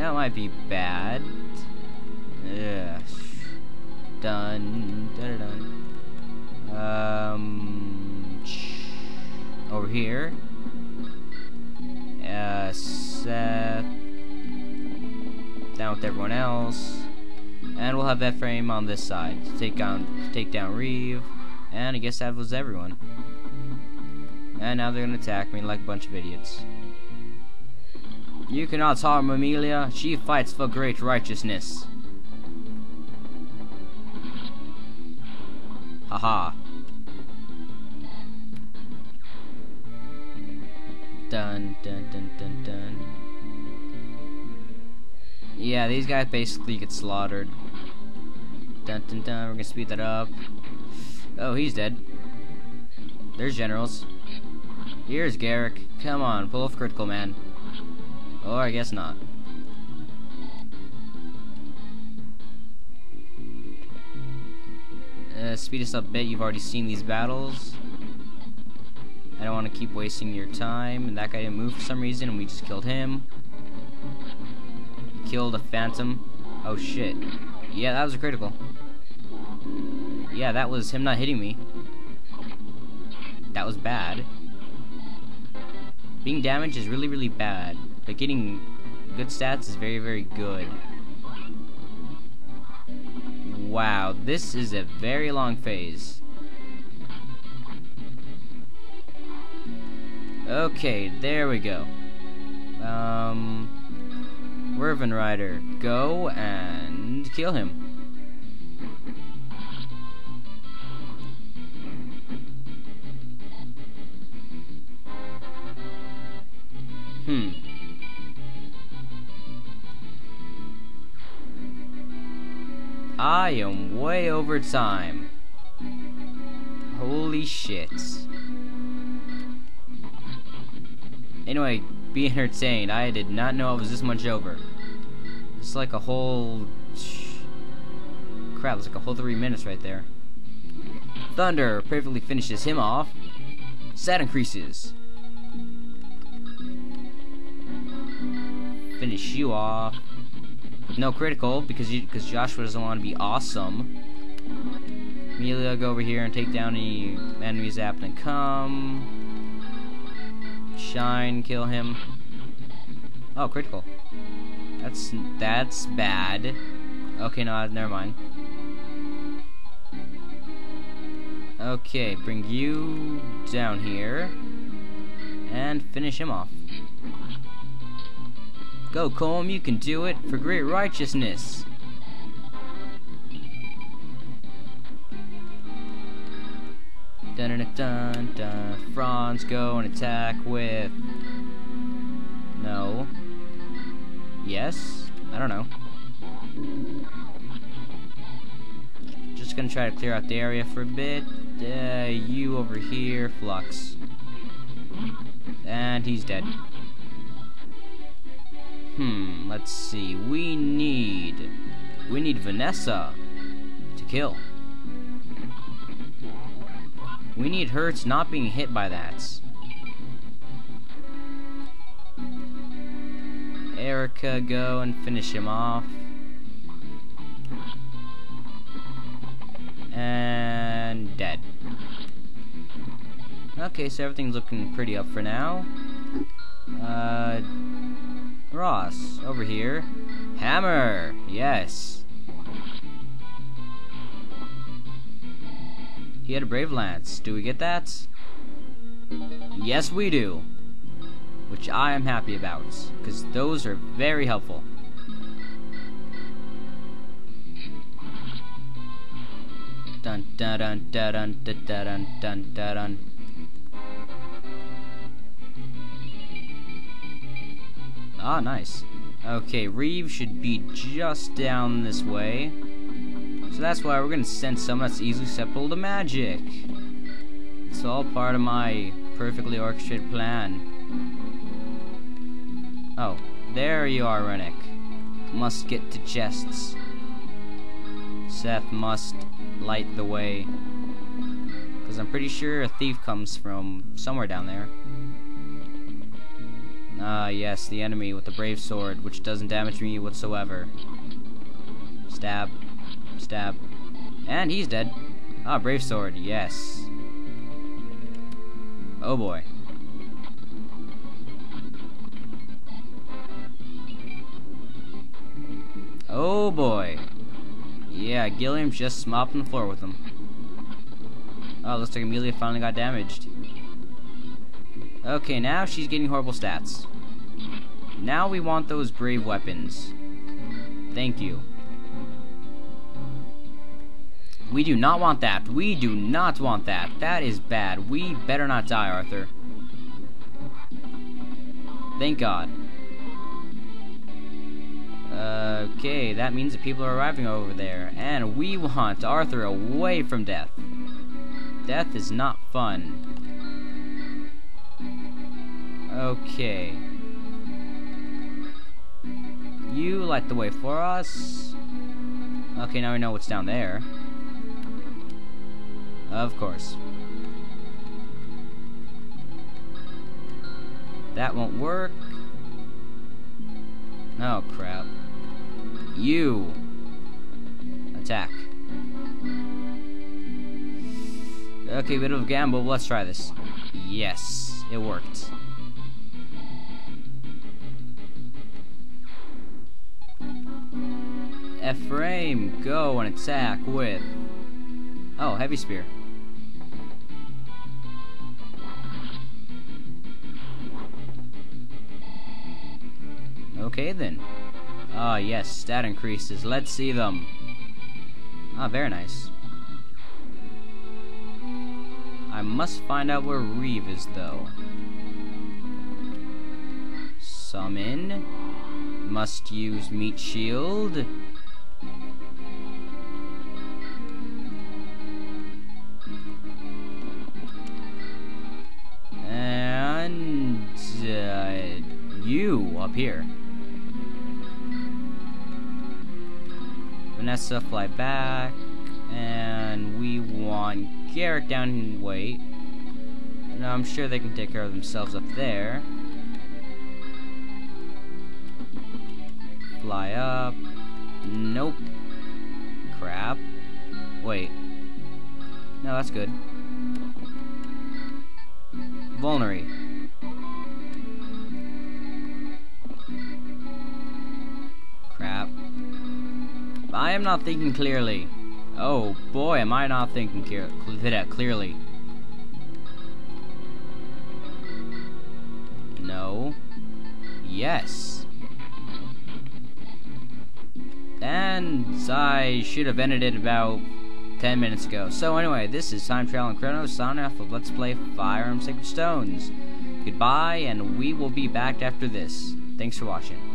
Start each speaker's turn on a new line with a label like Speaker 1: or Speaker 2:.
Speaker 1: That might be bad. Yeah. Done. Dun, dun, dun. Um. Over here. Uh, Seth. Down with everyone else. And we'll have Ephraim on this side to take down, take down Riev. And I guess that was everyone. And now they're gonna attack me like a bunch of idiots. You cannot harm Amelia. She fights for great righteousness. Haha. Dun dun dun dun dun. Yeah, these guys basically get slaughtered. Dun dun dun. We're gonna speed that up. Oh, he's dead. There's generals. Here's Gerik. Come on, pull off critical, man. Or I guess not. Uh, speed us up a bit. You've already seen these battles. I don't want to keep wasting your time. And that guy didn't move for some reason, and we just killed him. He Killed a phantom. Oh shit. Yeah, that was a critical. Yeah, that was him not hitting me. That was bad. Being damaged is really, really bad, but getting good stats is very, very good. Wow, this is a very long phase. Okay, there we go. Um, Wyvern Rider, go and kill him. Hmm. I am way over time. Holy shit. Anyway, be entertained. I did not know I was this much over. It's like a whole... Crap, it's like a whole three minutes right there. Thunder perfectly finishes him off. Stat increases. Finish you off. No critical, because because Joshua doesn't want to be awesome. Amelia, go over here and take down any enemies happen to come. Shine, kill him. Oh, critical. That's that's bad. Okay, no, never mind. Okay, bring you down here and finish him off. Go, Colm, you can do it for great righteousness. Dun dun dun dun. Franz, go and attack with. No. Yes? I don't know. Just gonna try to clear out the area for a bit. Uh, you over here, Flux. And he's dead. Hmm, let's see. We need... We need Vanessa to kill. We need Hurts not being hit by that. Eirika, go and finish him off. And dead. Okay, so everything's looking pretty up for now. Uh, Ross, over here. Hammer! Yes. He had a Brave Lance. Do we get that? Yes, we do. Which I am happy about, because those are very helpful. Dun dun dun dun dun dun dun dun dun Ah, nice. Okay, Riev should be just down this way. So that's why we're gonna send someone that's easily susceptible to magic. It's all part of my perfectly orchestrated plan. Oh, there you are, Rennac. Must get to chests. Seth must light the way. Because I'm pretty sure a thief comes from somewhere down there. Ah, yes, the enemy with the brave sword, which doesn't damage me whatsoever. Stab. Stab. And he's dead. Ah, brave sword, yes. Oh boy. Oh boy. Yeah, Gilliam's just mopping the floor with him. Oh, looks like Amelia finally got damaged. Okay, now she's getting horrible stats. Now we want those brave weapons. Thank you. We do not want that. We do not want that. That is bad. We better not die, Arthur. Thank God. Okay, that means that people are arriving over there. And we want Arthur away from death. Death is not fun. Okay. You light the way for us. Okay, now we know what's down there. Of course. That won't work. Oh, crap. You. Attack. Okay, bit of a gamble. Let's try this. Yes, it worked. Ephraim, go and attack with... Oh, heavy spear. Okay then. Ah, yes, stat increases. Let's see them. Ah, very nice. I must find out where Riev is, though. Summon. Must use Meat Shield. You up here. Vanessa fly back, and we want Garrett down and wait. And I'm sure they can take care of themselves up there. Fly up. Nope. Crap. Wait. No, that's good. Vulnerary. I am not thinking clearly. Oh boy, am I not thinking clearly. No. Yes. And I should have ended it about 10 minutes ago. So anyway, this is Time Traveling Chronos, signing off of Let's Play Fire Emblem Sacred Stones. Goodbye, and we will be back after this. Thanks for watching.